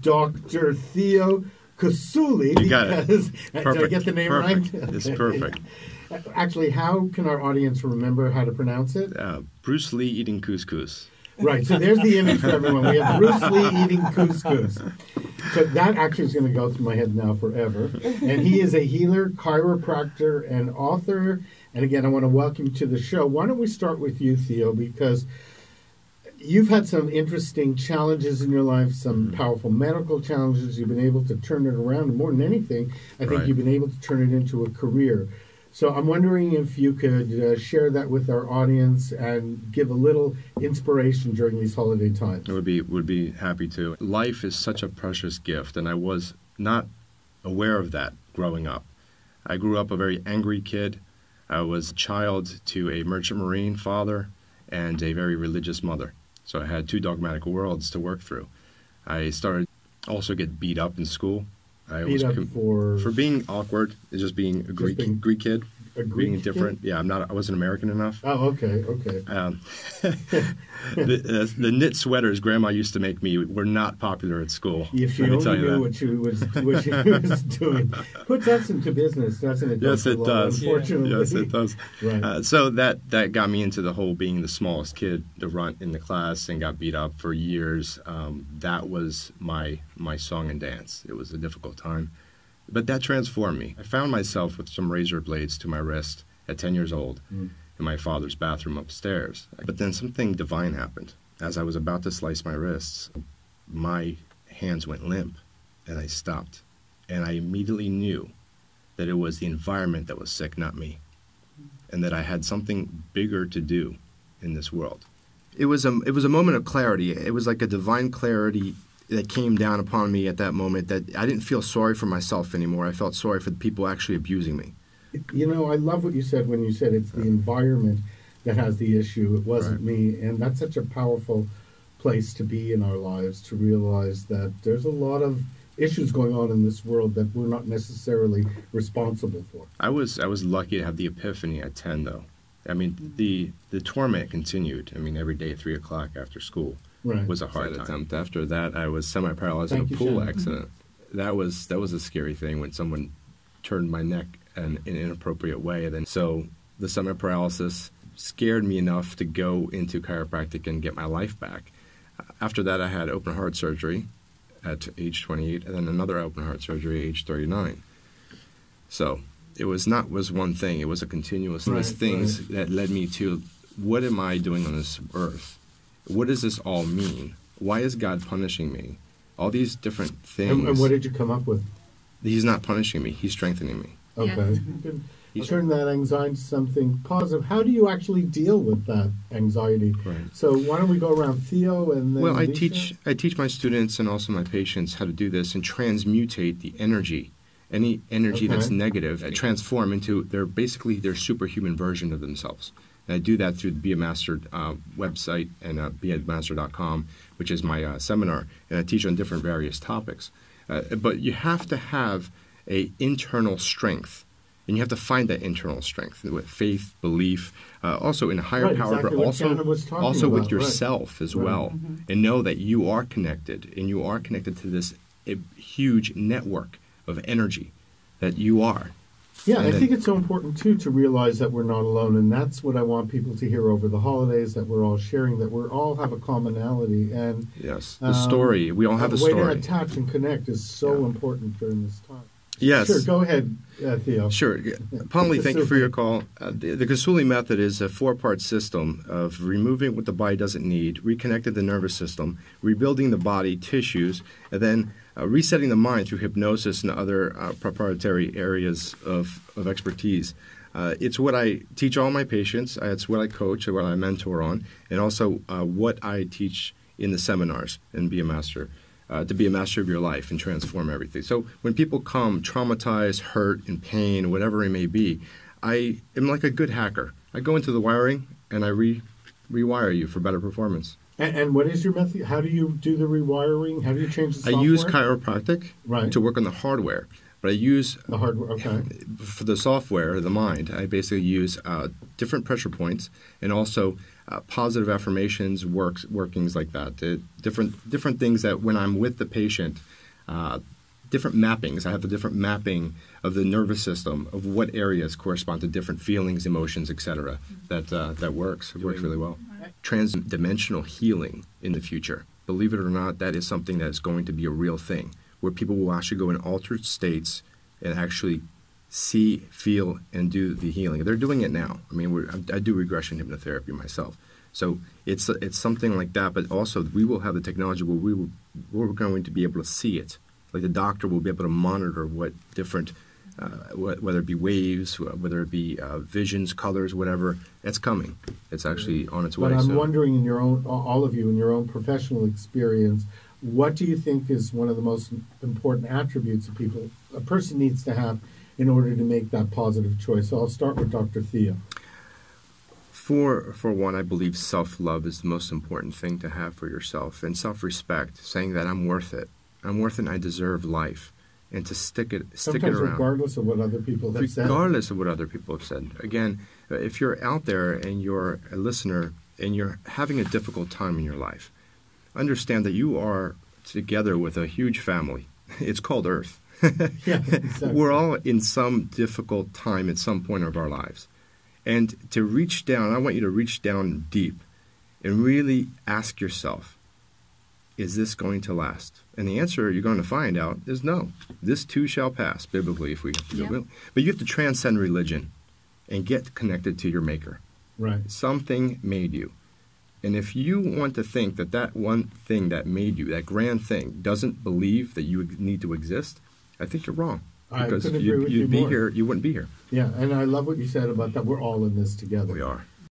Dr. Theo Kousouli. You got it. because- Perfect. Did I get the name perfect. right? It's perfect. Actually, how can our audience remember how to pronounce it? Uh, Bruce Lee eating couscous. Right, so there's the image for everyone. We have Bruce Lee eating couscous. So that actually is going to go through my head now forever. And he is a healer, chiropractor, and author. And again, I want to welcome you to the show. Why don't we start with you, Theo? Because you've had some interesting challenges in your life, some powerful medical challenges. You've been able to turn it around. And more than anything, I think Right. you've been able to turn it into a career. So I'm wondering if you could uh, share that with our audience and give a little inspiration during these holiday times. I would be would be happy to. Life is such a precious gift, and I was not aware of that growing up. I grew up a very angry kid. I was a child to a merchant marine father and a very religious mother. So I had two dogmatic worlds to work through. I started also get beat up in school. I Beat up com- for, for being awkward, just being a Greek being Greek kid, a Greek being kid? different. Yeah, I'm not. I wasn't American enough. Oh, okay, okay. Um, the, uh, the knit sweaters Grandma used to make me were not popular at school. If she let me only tell you knew that. what she was what she was doing, puts us into business, doesn't it? Yes, it Lowell, does. Unfortunately, Yes, it does. Right. Uh, so that that got me into the whole being the smallest kid, the runt in the class, and got beat up for years. Um, that was my my song and dance. It was a difficult time, but that transformed me. I found myself with some razor blades to my wrist at ten years old Mm. in my father's bathroom upstairs. But then something divine happened. As I was about to slice my wrists, my hands went limp, and I stopped, and I immediately knew that it was the environment that was sick, not me, and that I had something bigger to do in this world. It was a it was a moment of clarity. It was like a divine clarity that came down upon me at that moment. That I didn't feel sorry for myself anymore. I felt sorry for the people actually abusing me. You know, I love what you said when you said it's the environment that has the issue. It wasn't me, and that's such a powerful place to be in our lives to realize that there's a lot of issues going on in this world that we're not necessarily responsible for. I was I was lucky to have the epiphany at ten, though. I mean, the the torment continued. I mean, every day at three o'clock after school Right. was a hard attempt. After that, I was semi-paralyzed in a you, pool Shannon. accident. That was that was a scary thing when someone turned my neck in, in an inappropriate way. And then so the semi-paralysis scared me enough to go into chiropractic and get my life back. After that, I had open heart surgery at age 28, and then another open heart surgery at age 39. So it was not was one thing; it was a continuous list of things right. that led me to what am I doing on this earth? What does this all mean? Why is God punishing me? All these different things. And, and what did you come up with? He's not punishing me; He's strengthening me. Okay. Yes. Good. He's- Turn that anxiety to something positive. How do you actually deal with that anxiety? Right. So why don't we go around Theo and then Well, I Lisa? teach I teach my students and also my patients how to do this and transmutate the energy, any energy that's Okay. negative, and transform into their basically their superhuman version of themselves. And I do that through the Be a Master uh, website and uh, beamaster.com, which is my uh, seminar, and I teach on different various topics. Uh, but you have to have a internal strength, and you have to find that internal strength with faith, belief, uh, also in a higher Right, power, exactly but also also with about, right. yourself as Right. well, and know that you are connected, and you are connected to this huge network of energy that you are. Yeah, And I think it's so important too to realize that we're not alone, and that's what I want people to hear over the holidays. That we're all sharing, that we all have a commonality, and Yes, the Um, story. We all have a the way story. to attach and connect is so Yeah. important during this time. Yes. Sure, go ahead, uh, Theo. Sure. Polly, thank you for your call. Uh, the, the Kousouli method is a four part system of removing what the body doesn't need, reconnecting the nervous system, rebuilding the body tissues, and then resetting the mind through hypnosis and other uh, proprietary areas of, of expertise. Uh, it's what I teach all my patients, uh, it's what I coach, what I mentor on, and also uh, what I teach in the seminars and be a master. Uh, to be a master of your life and transform everything. So when people come traumatized, hurt, in pain, whatever it may be, I am like a good hacker. I go into the wiring and I re- rewire you for better performance. And, and what is your method? How do you do the rewiring? How do you change the software? I use chiropractic Right. to work on the hardware, but I use the hardware. Okay. for the software, the mind, I basically use uh, different pressure points and also uh, positive affirmations, works, workings like that. Uh, different different things that when I'm with the patient, uh, different mappings. I have the different mapping of the nervous system of what areas correspond to different feelings, emotions, etc. That uh, that works. It works really well. Transdimensional healing in the future. Believe it or not, that is something that is going to be a real thing, where people will actually go in altered states and actually see, feel, and do the healing. They're doing it now. I mean, I do regression hypnotherapy myself. So it's it's something like that, but also we will have the technology where we will, we're going to be able to see it. Like the doctor will be able to monitor what different, uh, whether it be waves, whether it be uh, visions, colors, whatever. that's coming. It's actually on its way. But I'm so. wondering, in your own, all of you, in your own professional experience, what do you think is one of the most important attributes of people a person needs to have in order to make that positive choice. So I'll start with Dr. Theo. For, for one, I believe self love is the most important thing to have for yourself, and self respect, saying that I'm worth it. I'm worth it and I deserve life. And to stick it stick Sometimes it around. regardless of what other people have regardless said. Regardless of what other people have said. Again, if you're out there and you're a listener and you're having a difficult time in your life, understand that you are together with a huge family. It's called Earth. yeah, exactly. We're all in some difficult time at some point of our lives. And to reach down, I want you to reach down deep and really ask yourself, is this going to last? And the answer you're going to find out is no. This too shall pass, biblically, if we have to yeah. go. But you have to transcend religion and get connected to your maker. Right. Something made you. And if you want to think that that one thing that made you, that grand thing, doesn't believe that you need to exist, I think you're wrong. Because you, would you be more. here, you wouldn't be here. Yeah, and I love what you said about that. We're all in this together. We are.